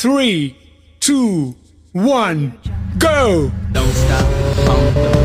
three, two, one, go! Don't stop.